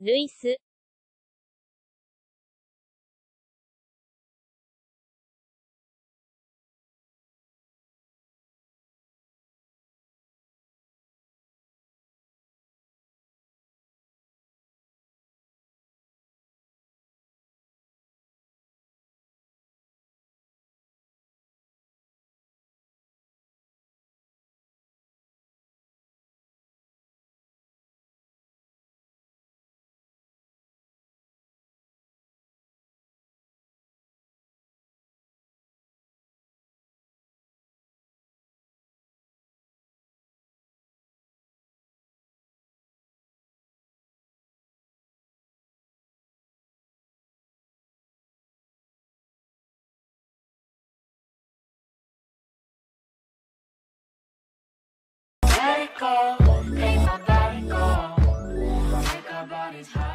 ルイス「body go, make body go, make our bodies high.